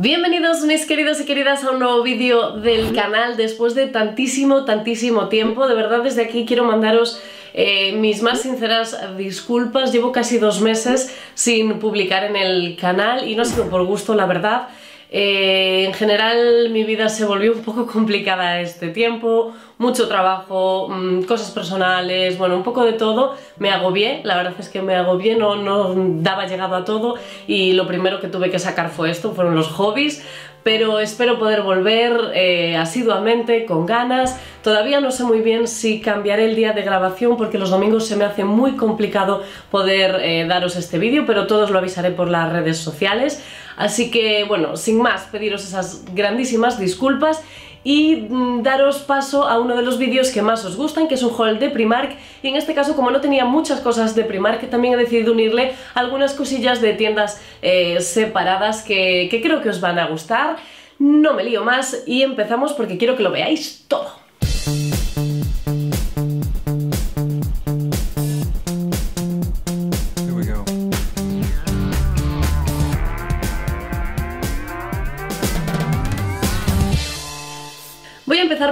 Bienvenidos mis queridos y queridas a un nuevo vídeo del canal después de tantísimo, tantísimo tiempo. De verdad desde aquí quiero mandaros eh, mis más sinceras disculpas. Llevo casi dos meses sin publicar en el canal y no ha sido por gusto, la verdad. Eh, en general mi vida se volvió un poco complicada este tiempo, mucho trabajo, mm, cosas personales, bueno, un poco de todo. Me agobié, la verdad es que me agobié, no, no daba llegado a todo y lo primero que tuve que sacar fue esto, fueron los hobbies, pero espero poder volver eh, asiduamente, con ganas. Todavía no sé muy bien si cambiaré el día de grabación porque los domingos se me hace muy complicado poder eh, daros este vídeo, pero todos lo avisaré por las redes sociales. Así que, bueno, sin más, pediros esas grandísimas disculpas y mm, daros paso a uno de los vídeos que más os gustan, que es un haul de Primark y en este caso como no tenía muchas cosas de Primark también he decidido unirle algunas cosillas de tiendas eh, separadas que, que creo que os van a gustar. No me lío más y empezamos porque quiero que lo veáis todo.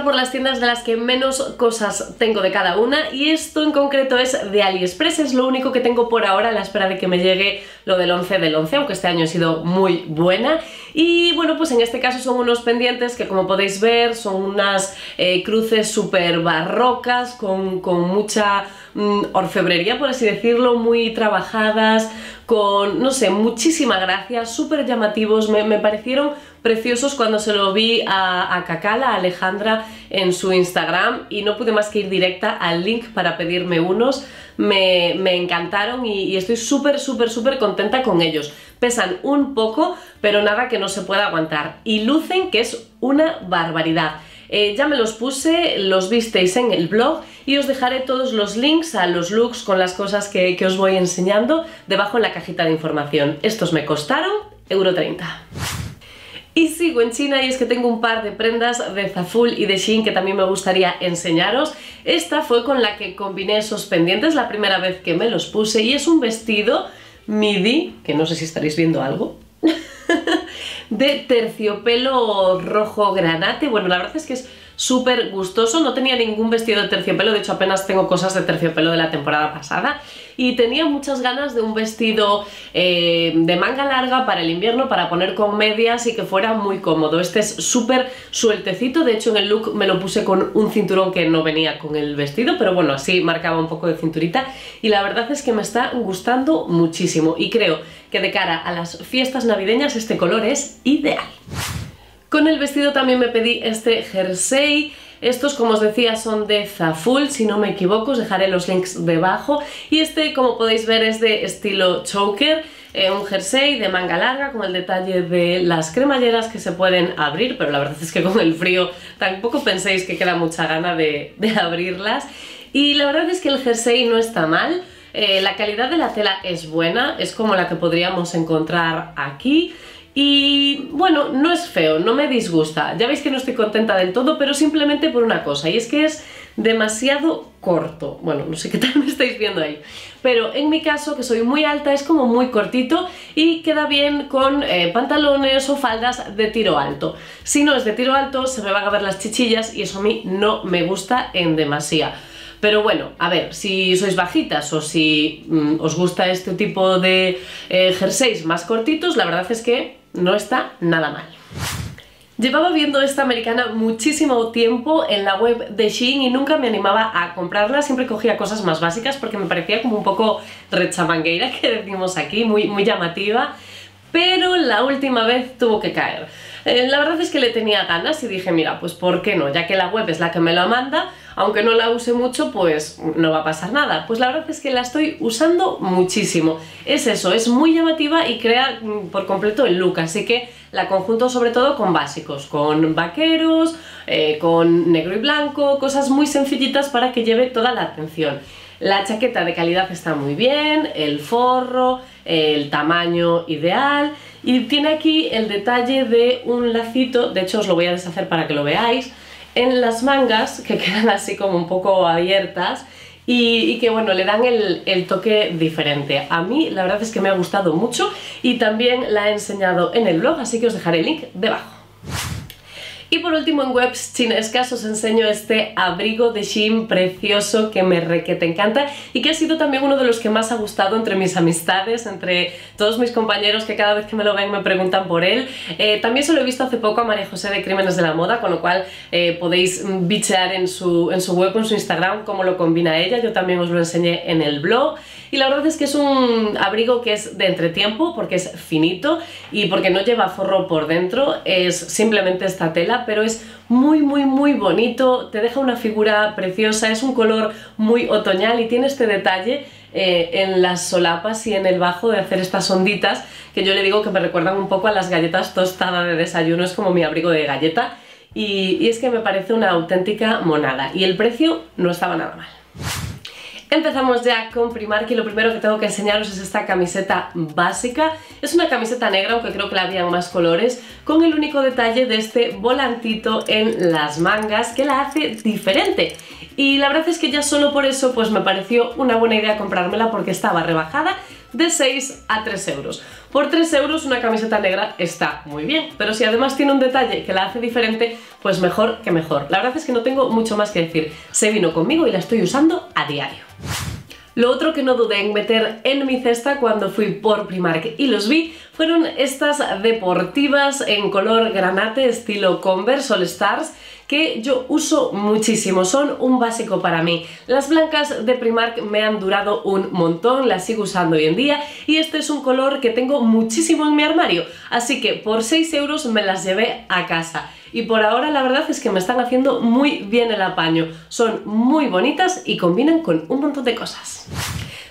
Por las tiendas de las que menos cosas tengo de cada una y esto en concreto es de AliExpress, es lo único que tengo por ahora a la espera de que me llegue lo del 11 del 11, aunque este año ha sido muy buena. Y bueno, pues en este caso son unos pendientes que como podéis ver son unas eh, cruces súper barrocas con, mucha mm, orfebrería, por así decirlo, muy trabajadas, con, no sé, muchísima gracia, súper llamativos, me, me parecieron preciosos cuando se lo vi a, a Cacala, a Alejandra, en su Instagram y no pude más que ir directa al link para pedirme unos. Me, encantaron y, estoy súper, súper, súper contenta con ellos. Pesan un poco, pero nada que no se pueda aguantar. Y lucen que es una barbaridad. Eh, ya me los puse, los visteis en el blog y os dejaré todos los links a los looks con las cosas que, que os voy enseñando debajo en la cajita de información. Estos me costaron euro 30. Y sigo en China y es que tengo un par de prendas de Zaful y de Shein que también me gustaría enseñaros. Esta fue con la que combiné esos pendientes la primera vez que me los puse y es un vestido midi, que no sé si estaréis viendo algo, de terciopelo rojo granate. Bueno, la verdad es que es súper gustoso, no tenía ningún vestido de terciopelo, de hecho apenas tengo cosas de terciopelo de la temporada pasada. Y tenía muchas ganas de un vestido eh, de manga larga para el invierno, para poner con medias y que fuera muy cómodo. Este es súper sueltecito, de hecho en el look me lo puse con un cinturón que no venía con el vestido, pero bueno, así marcaba un poco de cinturita. Y la verdad es que me está gustando muchísimo. Y creo que de cara a las fiestas navideñas este color es ideal. Con el vestido también me pedí este jersey, estos, como os decía, son de Zaful, si no me equivoco, os dejaré los links debajo. Y este, como podéis ver, es de estilo choker, eh, un jersey de manga larga con el detalle de las cremalleras que se pueden abrir, pero la verdad es que con el frío tampoco penséis que queda mucha gana de, abrirlas. Y la verdad es que el jersey no está mal, eh, la calidad de la tela es buena, es como la que podríamos encontrar aquí. Y bueno, no es feo, no me disgusta. Ya veis que no estoy contenta del todo, pero simplemente por una cosa, y es que es demasiado corto. Bueno, no sé qué tal me estáis viendo ahí. Pero en mi caso, que soy muy alta, es como muy cortito y queda bien con eh, pantalones o faldas de tiro alto. Si no es de tiro alto, se me van a ver las chichillas y eso a mí no me gusta en demasía. Pero bueno, a ver, si sois bajitas o si mm, os gusta este tipo de eh, jerseys más cortitos, la verdad es que no está nada mal. Llevaba viendo esta americana muchísimo tiempo en la web de Shein y nunca me animaba a comprarla, siempre cogía cosas más básicas porque me parecía como un poco rechamangueira que decimos aquí, muy, muy llamativa, pero la última vez tuvo que caer. Eh, la verdad es que le tenía ganas y dije, mira, pues ¿por qué no? Ya que la web es la que me lo manda, aunque no la use mucho, pues no va a pasar nada. Pues la verdad es que la estoy usando muchísimo. Es eso, es muy llamativa y crea mm, por completo el look, así que la conjunto sobre todo con básicos, con vaqueros, eh, con negro y blanco, cosas muy sencillitas para que lleve toda la atención. La chaqueta de calidad está muy bien, el forro, el tamaño ideal y tiene aquí el detalle de un lacito, de hecho os lo voy a deshacer para que lo veáis, en las mangas que quedan así como un poco abiertas y, que bueno, le dan el, el, toque diferente. A mí la verdad es que me ha gustado mucho y también la he enseñado en el blog, así que os dejaré el link debajo. Y por último en webs chinescas os enseño este abrigo de Shein precioso que me re que te encanta y que ha sido también uno de los que más ha gustado entre mis amistades, entre todos mis compañeros que cada vez que me lo ven me preguntan por él. Eh, también se lo he visto hace poco a María José de Crímenes de la Moda, con lo cual eh, podéis bichear en su, en su web o en su Instagram cómo lo combina ella, yo también os lo enseñé en el blog. Y la verdad es que es un abrigo que es de entretiempo porque es finito y porque no lleva forro por dentro, es simplemente esta tela, pero es muy muy muy bonito, te deja una figura preciosa, es un color muy otoñal y tiene este detalle eh, en las solapas y en el bajo de hacer estas onditas que yo le digo que me recuerdan un poco a las galletas tostadas de desayuno, es como mi abrigo de galleta. Y, y es que me parece una auténtica monada. Y el precio no estaba nada mal. Empezamos ya con Primark y lo primero que tengo que enseñaros es esta camiseta básica. Es una camiseta negra, aunque creo que la había más colores, con el único detalle de este volantito en las mangas que la hace diferente. Y la verdad es que ya solo por eso pues me pareció una buena idea comprármela porque estaba rebajada de 6 a 3 euros. Por 3 euros una camiseta negra está muy bien, pero si además tiene un detalle que la hace diferente, pues mejor que mejor. La verdad es que no tengo mucho más que decir. Se vino conmigo y la estoy usando a diario. Lo otro que no dudé en meter en mi cesta cuando fui por Primark y los vi fueron estas deportivas en color granate estilo Converse All Stars que yo uso muchísimo, son un básico para mí. Las blancas de Primark me han durado un montón, las sigo usando hoy en día y este es un color que tengo muchísimo en mi armario, así que por 6 euros me las llevé a casa y por ahora la verdad es que me están haciendo muy bien el apaño. Son muy bonitas y combinan con un montón de cosas.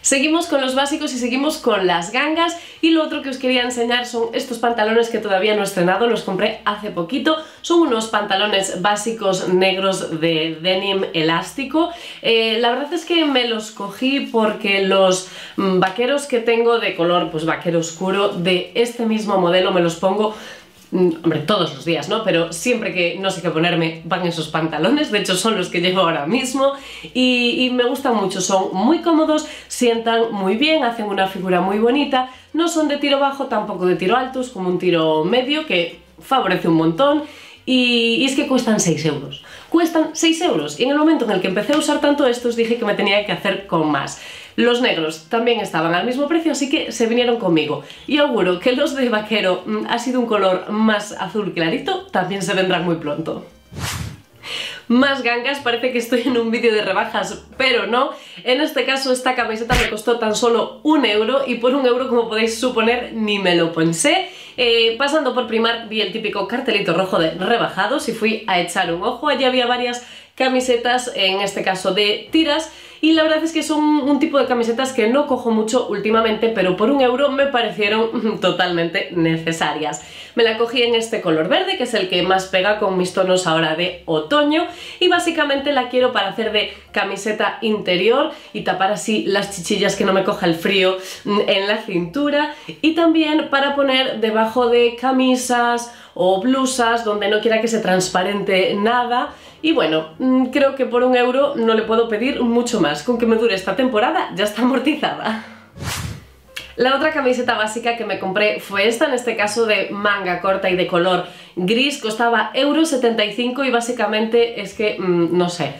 Seguimos con los básicos y seguimos con las gangas. Y lo otro que os quería enseñar son estos pantalones que todavía no he estrenado, los compré hace poquito, son unos pantalones básicos negros de denim elástico, eh, la verdad es que me los cogí porque los mm, vaqueros que tengo de color pues vaquero oscuro de este mismo modelo me los pongo hombre, todos los días, ¿no? Pero siempre que no sé qué ponerme van esos pantalones, de hecho son los que llevo ahora mismo y, me gustan mucho, son muy cómodos, sientan muy bien, hacen una figura muy bonita, no son de tiro bajo, tampoco de tiro alto, es como un tiro medio que favorece un montón y, y es que cuestan 6 euros. Cuestan 6 euros y en el momento en el que empecé a usar tanto estos dije que me tenía que hacer con más. Los negros también estaban al mismo precio, así que se vinieron conmigo. Y auguro que los de vaquero mm, ha sido un color más azul clarito, también se vendrán muy pronto más gangas, parece que estoy en un vídeo de rebajas, pero no. En este caso esta camiseta me costó tan solo un euro y por un euro, como podéis suponer, ni me lo pensé. Eh, pasando por Primark vi el típico cartelito rojo de rebajados y fui a echar un ojo, allí había varias camisetas, en este caso de tiras, y la verdad es que son un tipo de camisetas que no cojo mucho últimamente, pero por un euro me parecieron totalmente necesarias. Me la cogí en este color verde, que es el que más pega con mis tonos ahora de otoño, y básicamente la quiero para hacer de camiseta interior y tapar así las chichillas que no me coja el frío en la cintura, y también para poner debajo de camisas o blusas donde no quiera que se transparente nada, y bueno, mm, creo que por un euro no le puedo pedir mucho más. Con que me dure esta temporada ya está amortizada. La otra camiseta básica que me compré fue esta, en este caso de manga corta y de color gris, costaba 1,75€ y básicamente es que, mm, no sé,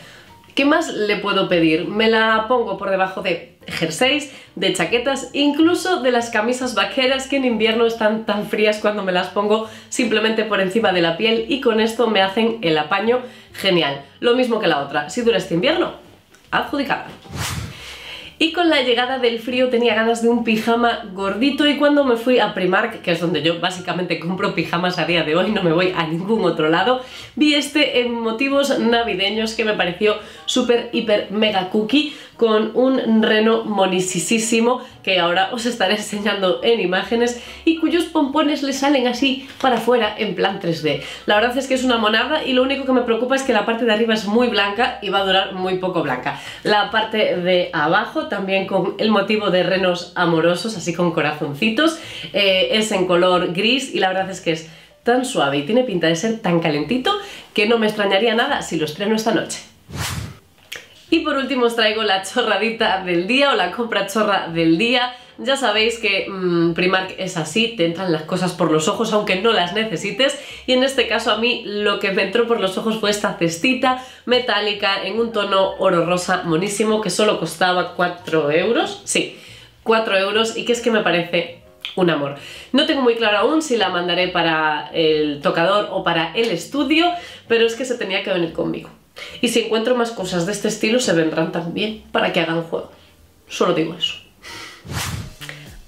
¿qué más le puedo pedir? Me la pongo por debajo de jerseys, de chaquetas, incluso de las camisas vaqueras que en invierno están tan frías cuando me las pongo simplemente por encima de la piel y con esto me hacen el apaño genial. Lo mismo que la otra, si dura este invierno, adjudicada. Y con la llegada del frío tenía ganas de un pijama gordito y cuando me fui a Primark, que es donde yo básicamente compro pijamas a día de hoy, no me voy a ningún otro lado, vi este en motivos navideños que me pareció súper, hiper, mega cookie con un reno monisísimo que ahora os estaré enseñando en imágenes y cuyos pompones le salen así para afuera en plan 3D. La verdad es que es una monada y lo único que me preocupa es que la parte de arriba es muy blanca y va a durar muy poco blanca. La parte de abajo también con el motivo de renos amorosos, así con corazoncitos, eh, es en color gris y la verdad es que es tan suave y tiene pinta de ser tan calentito que no me extrañaría nada si lo estreno esta noche. Y por último os traigo la chorradita del día o la compra chorra del día. Ya sabéis que mmm, Primark es así, te entran las cosas por los ojos aunque no las necesites y en este caso a mí lo que me entró por los ojos fue esta cestita metálica en un tono oro rosa monísimo que solo costaba 4 euros, sí, 4 euros y que es que me parece un amor. No tengo muy claro aún si la mandaré para el tocador o para el estudio, pero es que se tenía que venir conmigo. Y si encuentro más cosas de este estilo, se vendrán también para que hagan juego. Solo digo eso.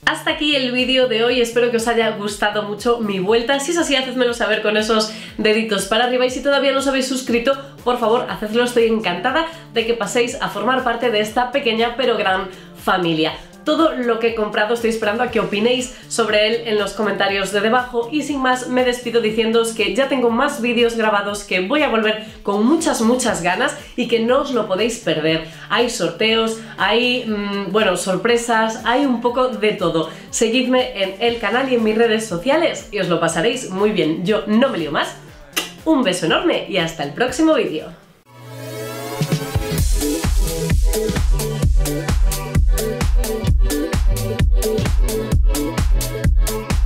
Hasta aquí el vídeo de hoy, espero que os haya gustado mucho mi vuelta. Si es así, hacedmelo saber con esos deditos para arriba y si todavía no os habéis suscrito, por favor, hacedlo, estoy encantada de que paséis a formar parte de esta pequeña pero gran familia todo lo que he comprado. Estoy esperando a que opinéis sobre él en los comentarios de debajo y sin más me despido diciéndoos que ya tengo más vídeos grabados que voy a volver con muchas muchas ganas y que no os lo podéis perder. Hay sorteos, hay, mmm, bueno, sorpresas, hay un poco de todo. Seguidme en el canal y en mis redes sociales y os lo pasaréis muy bien. Yo no me lío más. Un beso enorme y hasta el próximo vídeo. Thank you.